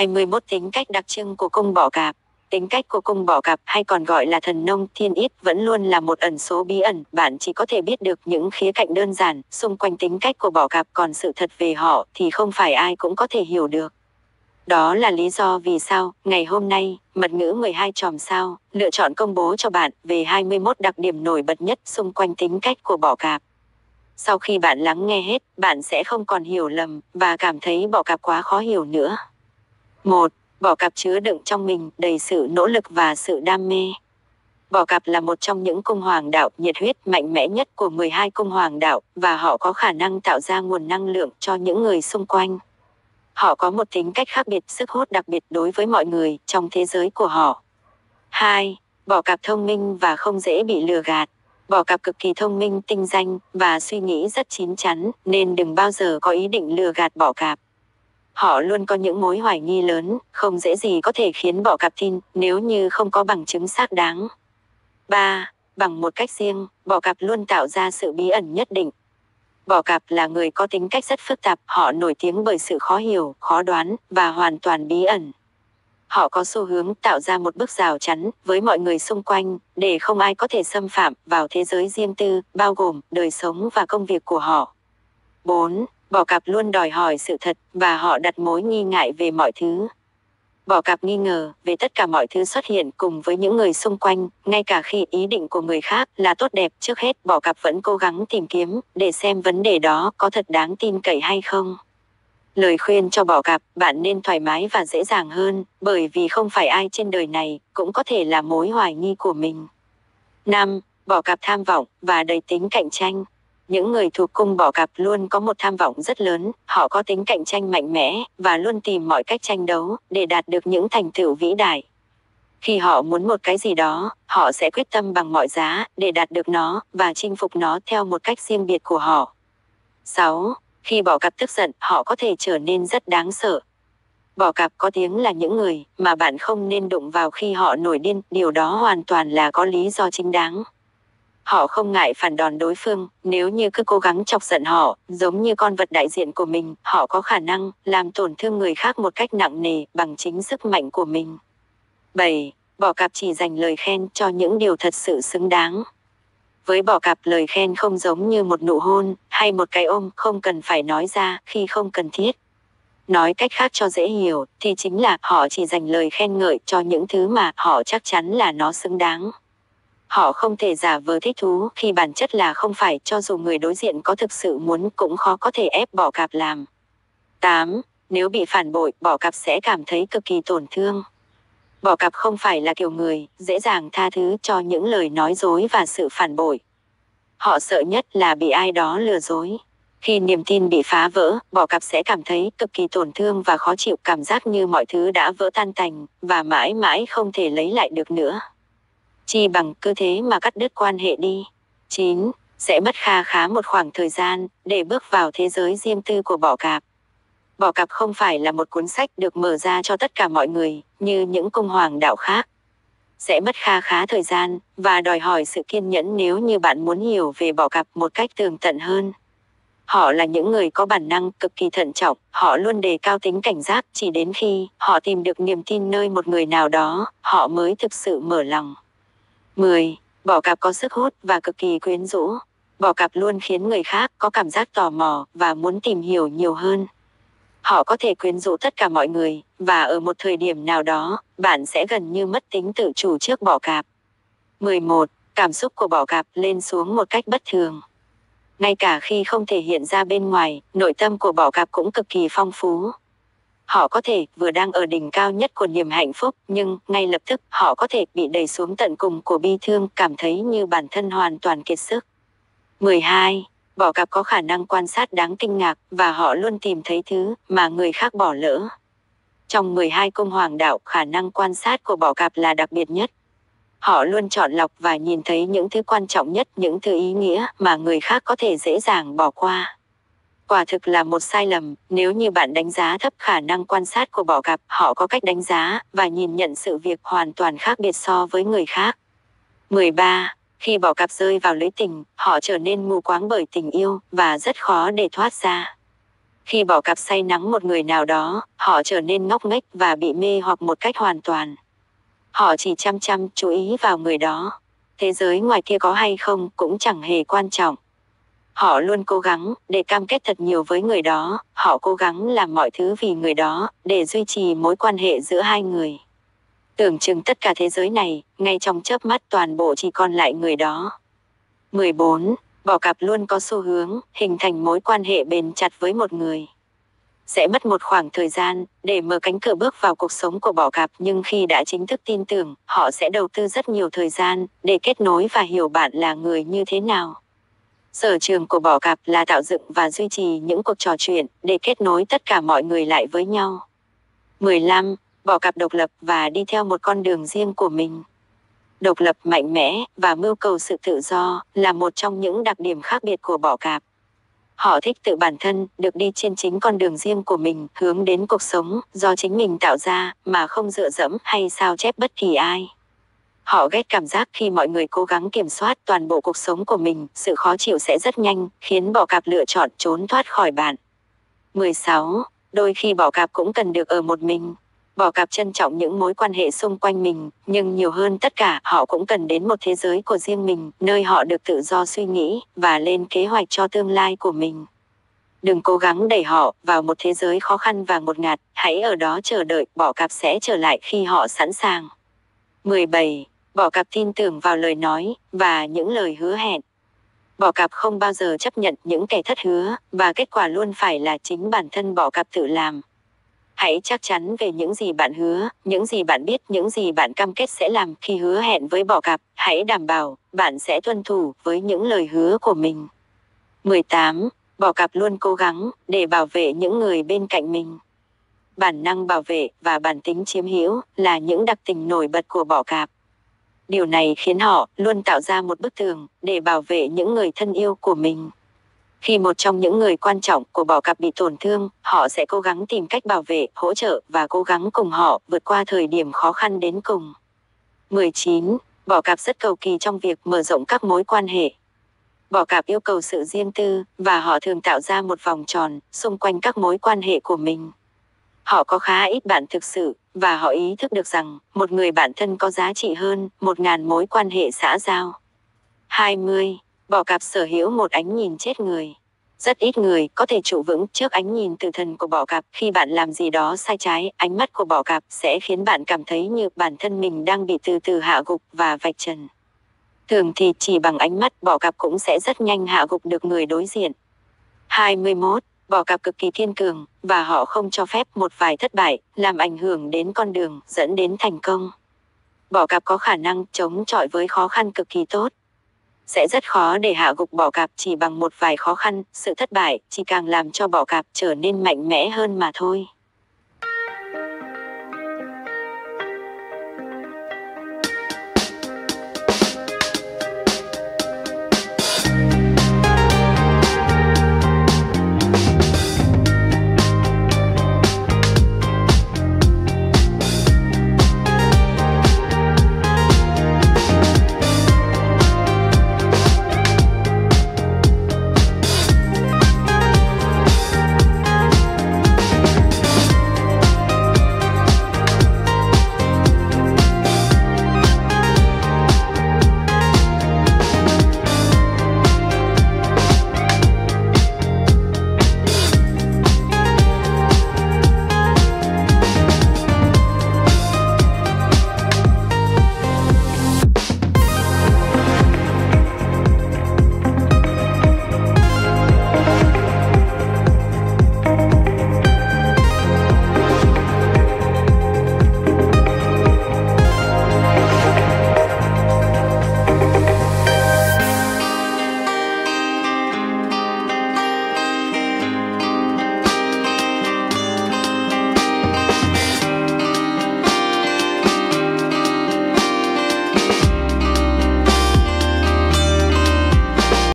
21 tính cách đặc trưng của cung bọ cạp. Tính cách của cung bọ cạp hay còn gọi là thần nông thiên ít vẫn luôn là một ẩn số bí ẩn, bạn chỉ có thể biết được những khía cạnh đơn giản xung quanh tính cách của bọ cạp còn sự thật về họ thì không phải ai cũng có thể hiểu được. Đó là lý do vì sao, ngày hôm nay, mật ngữ 12 chòm sao, lựa chọn công bố cho bạn về 21 đặc điểm nổi bật nhất xung quanh tính cách của bọ cạp. Sau khi bạn lắng nghe hết, bạn sẽ không còn hiểu lầm và cảm thấy bọ cạp quá khó hiểu nữa. 1. Bọ cạp chứa đựng trong mình đầy sự nỗ lực và sự đam mê. Bọ cạp là một trong những cung hoàng đạo nhiệt huyết mạnh mẽ nhất của 12 cung hoàng đạo và họ có khả năng tạo ra nguồn năng lượng cho những người xung quanh. Họ có một tính cách khác biệt, sức hút đặc biệt đối với mọi người trong thế giới của họ. 2. Bọ cạp thông minh và không dễ bị lừa gạt. Bọ cạp cực kỳ thông minh, tinh danh và suy nghĩ rất chín chắn nên đừng bao giờ có ý định lừa gạt bọ cạp. Họ luôn có những mối hoài nghi lớn, không dễ gì có thể khiến bỏ cặp tin nếu như không có bằng chứng xác đáng. 3. Bằng một cách riêng, bỏ cặp luôn tạo ra sự bí ẩn nhất định. bỏ cặp là người có tính cách rất phức tạp, họ nổi tiếng bởi sự khó hiểu, khó đoán và hoàn toàn bí ẩn. Họ có xu hướng tạo ra một bức rào chắn với mọi người xung quanh để không ai có thể xâm phạm vào thế giới riêng tư, bao gồm đời sống và công việc của họ. 4. Bò cạp luôn đòi hỏi sự thật và họ đặt mối nghi ngại về mọi thứ. Bò cạp nghi ngờ về tất cả mọi thứ xuất hiện cùng với những người xung quanh, ngay cả khi ý định của người khác là tốt đẹp trước hết Bò cạp vẫn cố gắng tìm kiếm để xem vấn đề đó có thật đáng tin cậy hay không. Lời khuyên cho bò cạp, bạn nên thoải mái và dễ dàng hơn, bởi vì không phải ai trên đời này cũng có thể là mối hoài nghi của mình. 5. bò cạp tham vọng và đầy tính cạnh tranh. Những người thuộc cung bọ cạp luôn có một tham vọng rất lớn, họ có tính cạnh tranh mạnh mẽ và luôn tìm mọi cách tranh đấu để đạt được những thành tựu vĩ đại. Khi họ muốn một cái gì đó, họ sẽ quyết tâm bằng mọi giá để đạt được nó và chinh phục nó theo một cách riêng biệt của họ. 6. Khi bọ cạp tức giận, họ có thể trở nên rất đáng sợ. Bọ cạp có tiếng là những người mà bạn không nên đụng vào khi họ nổi điên, điều đó hoàn toàn là có lý do chính đáng. Họ không ngại phản đòn đối phương, nếu như cứ cố gắng chọc giận họ, giống như con vật đại diện của mình, họ có khả năng làm tổn thương người khác một cách nặng nề bằng chính sức mạnh của mình. 7. bỏ cạp chỉ dành lời khen cho những điều thật sự xứng đáng. Với bỏ cạp lời khen không giống như một nụ hôn hay một cái ôm không cần phải nói ra khi không cần thiết. Nói cách khác cho dễ hiểu thì chính là họ chỉ dành lời khen ngợi cho những thứ mà họ chắc chắn là nó xứng đáng. Họ không thể giả vờ thích thú khi bản chất là không phải cho dù người đối diện có thực sự muốn cũng khó có thể ép bỏ cạp làm. 8. Nếu bị phản bội, bỏ cặp sẽ cảm thấy cực kỳ tổn thương. Bỏ cặp không phải là kiểu người dễ dàng tha thứ cho những lời nói dối và sự phản bội. Họ sợ nhất là bị ai đó lừa dối. Khi niềm tin bị phá vỡ, bỏ cặp sẽ cảm thấy cực kỳ tổn thương và khó chịu cảm giác như mọi thứ đã vỡ tan tành và mãi mãi không thể lấy lại được nữa chi bằng cơ thế mà cắt đứt quan hệ đi. 9. Sẽ mất kha khá một khoảng thời gian để bước vào thế giới riêng tư của bọ cạp. Bọ cạp không phải là một cuốn sách được mở ra cho tất cả mọi người như những cung hoàng đạo khác. Sẽ mất kha khá thời gian và đòi hỏi sự kiên nhẫn nếu như bạn muốn hiểu về bọ cạp một cách tường tận hơn. Họ là những người có bản năng cực kỳ thận trọng, họ luôn đề cao tính cảnh giác chỉ đến khi họ tìm được niềm tin nơi một người nào đó, họ mới thực sự mở lòng. 10. bỏ cạp có sức hút và cực kỳ quyến rũ. Bỏ cạp luôn khiến người khác có cảm giác tò mò và muốn tìm hiểu nhiều hơn. Họ có thể quyến rũ tất cả mọi người, và ở một thời điểm nào đó, bạn sẽ gần như mất tính tự chủ trước bọ cạp. 11. Cảm xúc của bọ cạp lên xuống một cách bất thường. Ngay cả khi không thể hiện ra bên ngoài, nội tâm của bọ cạp cũng cực kỳ phong phú. Họ có thể vừa đang ở đỉnh cao nhất của niềm hạnh phúc, nhưng ngay lập tức họ có thể bị đẩy xuống tận cùng của bi thương, cảm thấy như bản thân hoàn toàn kiệt sức. 12. Bỏ cặp có khả năng quan sát đáng kinh ngạc và họ luôn tìm thấy thứ mà người khác bỏ lỡ. Trong 12 cung hoàng đạo, khả năng quan sát của bỏ cạp là đặc biệt nhất. Họ luôn chọn lọc và nhìn thấy những thứ quan trọng nhất, những thứ ý nghĩa mà người khác có thể dễ dàng bỏ qua. Quả thực là một sai lầm, nếu như bạn đánh giá thấp khả năng quan sát của bọ cạp, họ có cách đánh giá và nhìn nhận sự việc hoàn toàn khác biệt so với người khác. 13. Khi bọ cạp rơi vào lưới tình, họ trở nên mù quáng bởi tình yêu và rất khó để thoát ra. Khi bỏ cặp say nắng một người nào đó, họ trở nên ngốc nghếch và bị mê hoặc một cách hoàn toàn. Họ chỉ chăm chăm chú ý vào người đó. Thế giới ngoài kia có hay không cũng chẳng hề quan trọng. Họ luôn cố gắng để cam kết thật nhiều với người đó, họ cố gắng làm mọi thứ vì người đó để duy trì mối quan hệ giữa hai người. Tưởng chừng tất cả thế giới này, ngay trong chớp mắt toàn bộ chỉ còn lại người đó. 14. Bỏ cặp luôn có xu hướng hình thành mối quan hệ bền chặt với một người. Sẽ mất một khoảng thời gian để mở cánh cửa bước vào cuộc sống của bỏ cặp nhưng khi đã chính thức tin tưởng, họ sẽ đầu tư rất nhiều thời gian để kết nối và hiểu bạn là người như thế nào. Sở trường của bỏ cặp là tạo dựng và duy trì những cuộc trò chuyện để kết nối tất cả mọi người lại với nhau. 15. Bỏ cặp độc lập và đi theo một con đường riêng của mình. Độc lập mạnh mẽ và mưu cầu sự tự do là một trong những đặc điểm khác biệt của bỏ cạp. Họ thích tự bản thân, được đi trên chính con đường riêng của mình, hướng đến cuộc sống do chính mình tạo ra mà không dựa dẫm hay sao chép bất kỳ ai. Họ ghét cảm giác khi mọi người cố gắng kiểm soát toàn bộ cuộc sống của mình, sự khó chịu sẽ rất nhanh, khiến bọ cạp lựa chọn trốn thoát khỏi bạn. 16. Đôi khi bọ cạp cũng cần được ở một mình. bọ cạp trân trọng những mối quan hệ xung quanh mình, nhưng nhiều hơn tất cả, họ cũng cần đến một thế giới của riêng mình, nơi họ được tự do suy nghĩ và lên kế hoạch cho tương lai của mình. Đừng cố gắng đẩy họ vào một thế giới khó khăn và ngột ngạt, hãy ở đó chờ đợi, bọ cạp sẽ trở lại khi họ sẵn sàng. 17 bỏ cặp tin tưởng vào lời nói và những lời hứa hẹn. Bỏ cặp không bao giờ chấp nhận những kẻ thất hứa và kết quả luôn phải là chính bản thân bỏ cặp tự làm. Hãy chắc chắn về những gì bạn hứa, những gì bạn biết, những gì bạn cam kết sẽ làm khi hứa hẹn với bỏ cặp, hãy đảm bảo bạn sẽ tuân thủ với những lời hứa của mình. 18. Bỏ cặp luôn cố gắng để bảo vệ những người bên cạnh mình. Bản năng bảo vệ và bản tính chiếm hữu là những đặc tình nổi bật của bỏ cạp. Điều này khiến họ luôn tạo ra một bức tường để bảo vệ những người thân yêu của mình. Khi một trong những người quan trọng của bỏ cặp bị tổn thương, họ sẽ cố gắng tìm cách bảo vệ, hỗ trợ và cố gắng cùng họ vượt qua thời điểm khó khăn đến cùng. 19. Bỏ cặp rất cầu kỳ trong việc mở rộng các mối quan hệ. Bỏ cặp yêu cầu sự riêng tư và họ thường tạo ra một vòng tròn xung quanh các mối quan hệ của mình. Họ có khá ít bạn thực sự, và họ ý thức được rằng một người bạn thân có giá trị hơn một ngàn mối quan hệ xã giao. 20. Bỏ cặp sở hữu một ánh nhìn chết người. Rất ít người có thể trụ vững trước ánh nhìn từ thần của bỏ cặp khi bạn làm gì đó sai trái, ánh mắt của bỏ cặp sẽ khiến bạn cảm thấy như bản thân mình đang bị từ từ hạ gục và vạch trần. Thường thì chỉ bằng ánh mắt bỏ cặp cũng sẽ rất nhanh hạ gục được người đối diện. 21 bỏ cạp cực kỳ kiên cường, và họ không cho phép một vài thất bại làm ảnh hưởng đến con đường dẫn đến thành công. Bỏ cạp có khả năng chống chọi với khó khăn cực kỳ tốt. Sẽ rất khó để hạ gục bỏ cạp chỉ bằng một vài khó khăn, sự thất bại chỉ càng làm cho bỏ cạp trở nên mạnh mẽ hơn mà thôi.